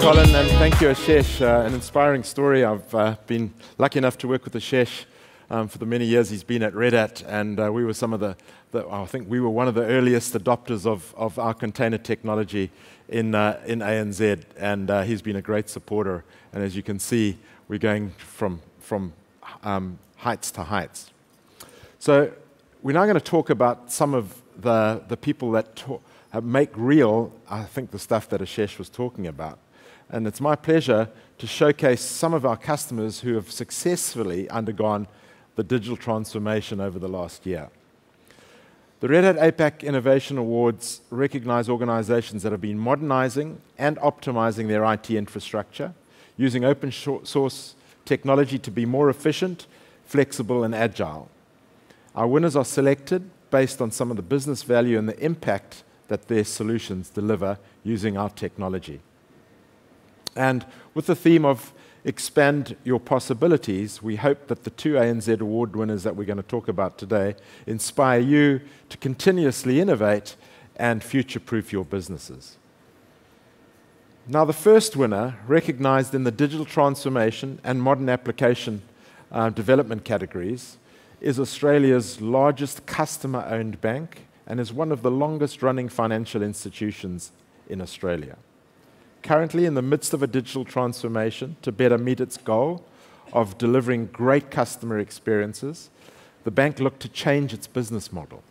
Colin, and thank you, Ashesh. Uh, an inspiring story. I've uh, been lucky enough to work with Ashesh um, for the many years he's been at Red Hat, and uh, we were some of the, the, I think we were one of the earliest adopters of, of our container technology in, uh, in ANZ, and uh, he's been a great supporter. And as you can see, we're going from, from um, heights to heights. So we're now going to talk about some of the, the people that talk, uh, make real, I think, the stuff that Ashesh was talking about. And it's my pleasure to showcase some of our customers who have successfully undergone the digital transformation over the last year. The Red Hat APAC Innovation Awards recognize organizations that have been modernizing and optimizing their IT infrastructure, using open source technology to be more efficient, flexible, and agile. Our winners are selected based on some of the business value and the impact that their solutions deliver using our technology. And with the theme of expand your possibilities, we hope that the two ANZ award winners that we're going to talk about today inspire you to continuously innovate and future proof your businesses. Now, the first winner, recognized in the digital transformation and modern application uh, development categories, is Australia's largest customer owned bank and is one of the longest running financial institutions in Australia. Currently, in the midst of a digital transformation to better meet its goal of delivering great customer experiences, the bank looked to change its business model.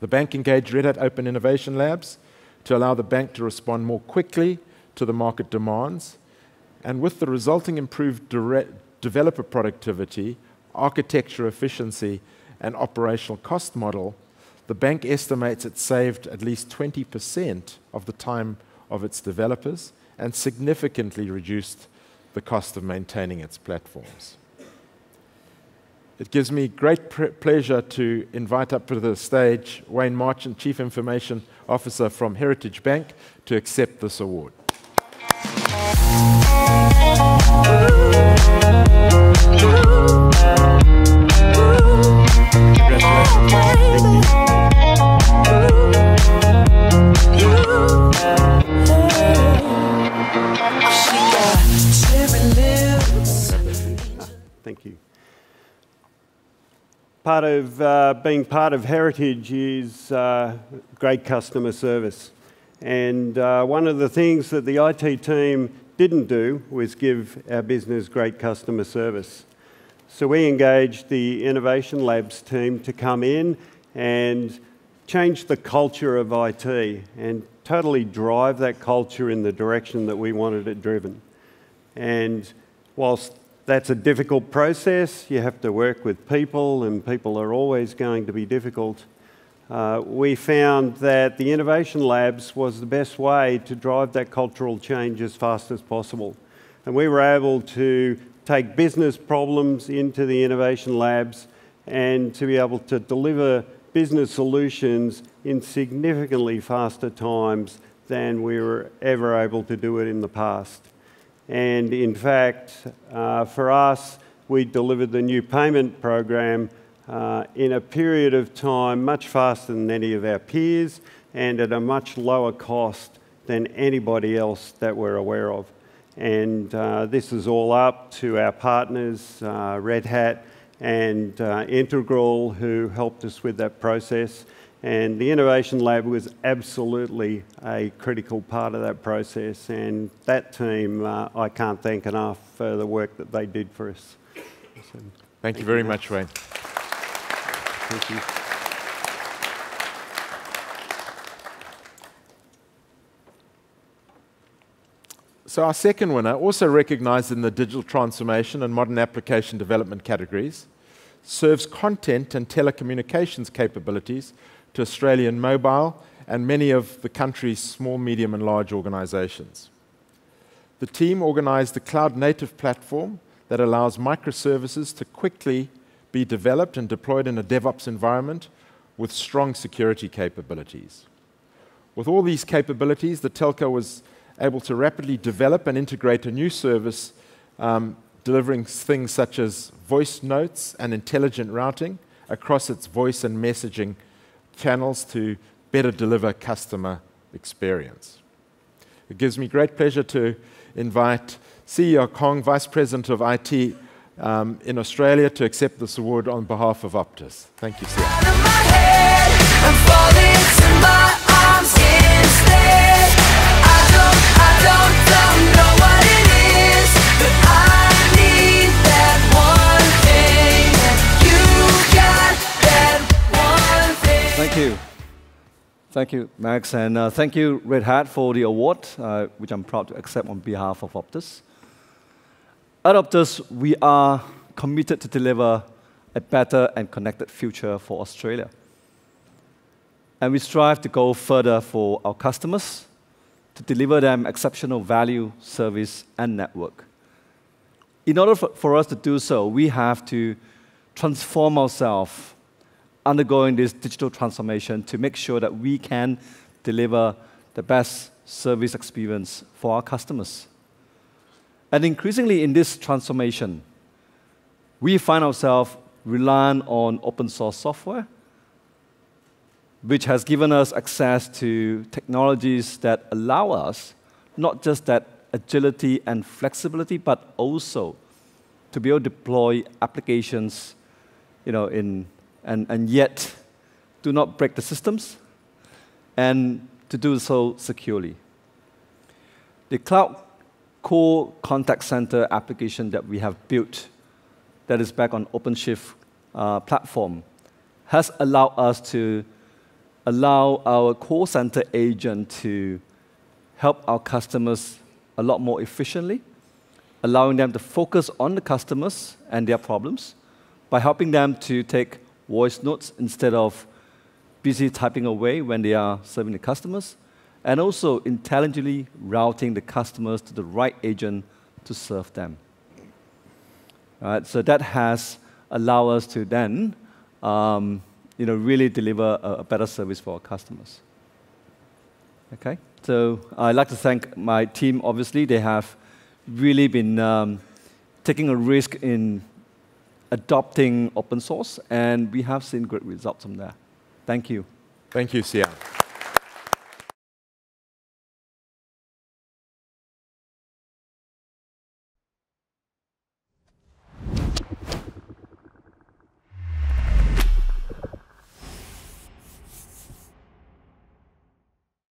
The bank engaged Red Hat Open Innovation Labs to allow the bank to respond more quickly to the market demands, and with the resulting improved developer productivity, architecture efficiency, and operational cost model, the bank estimates it saved at least 20% of the time of its developers and significantly reduced the cost of maintaining its platforms. It gives me great pleasure to invite up to the stage Wayne Marchant, Chief Information Officer from Heritage Bank, to accept this award. Part of uh, being part of Heritage is uh, great customer service. And uh, one of the things that the IT team didn't do was give our business great customer service. So we engaged the Innovation Labs team to come in and change the culture of IT and totally drive that culture in the direction that we wanted it driven. And whilst that's a difficult process. You have to work with people, and people are always going to be difficult. Uh, we found that the Innovation Labs was the best way to drive that cultural change as fast as possible. And we were able to take business problems into the Innovation Labs and to be able to deliver business solutions in significantly faster times than we were ever able to do it in the past. And in fact, uh, for us, we delivered the new payment program uh, in a period of time much faster than any of our peers and at a much lower cost than anybody else that we're aware of. And uh, this is all up to our partners, uh, Red Hat and uh, Integral, who helped us with that process. And the Innovation Lab was absolutely a critical part of that process. And that team, uh, I can't thank enough for the work that they did for us. So, thank, thank, you very you much, Wayne. Thank you. So, our second winner, also recognized in the digital transformation and modern application development categories, serves content and telecommunications capabilities to Australian Mobile and many of the country's small, medium, and large organizations. The team organized a cloud native platform that allows microservices to quickly be developed and deployed in a DevOps environment with strong security capabilities. With all these capabilities, the telco was able to rapidly develop and integrate a new service um, delivering things such as voice notes and intelligent routing across its voice and messaging channels to better deliver customer experience. It gives me great pleasure to invite CEO Kong, Vice President of IT um, in Australia, to accept this award on behalf of Optus. Thank you, Thank Thank you, Max, and uh, thank you, Red Hat, for the award, uh, which I'm proud to accept on behalf of Optus. At Optus, we are committed to deliver a better and connected future for Australia. And we strive to go further for our customers, to deliver them exceptional value, service, and network. In order for, for us to do so, we have to transform ourselves undergoing this digital transformation to make sure that we can deliver the best service experience for our customers. And increasingly in this transformation, we find ourselves relying on open source software, which has given us access to technologies that allow us not just that agility and flexibility, but also to be able to deploy applications you know, in and, and yet do not break the systems and to do so securely. The cloud core contact center application that we have built that is back on OpenShift uh, platform has allowed us to allow our call center agent to help our customers a lot more efficiently, allowing them to focus on the customers and their problems by helping them to take voice notes instead of busy typing away when they are serving the customers, and also intelligently routing the customers to the right agent to serve them. Right, so that has allowed us to then um, you know, really deliver a, a, better service for our customers. Okay, so I'd like to thank my team, obviously. They have really been um, taking a risk in adopting open source, and we have seen great results from there. Thank you. Thank you, Sia.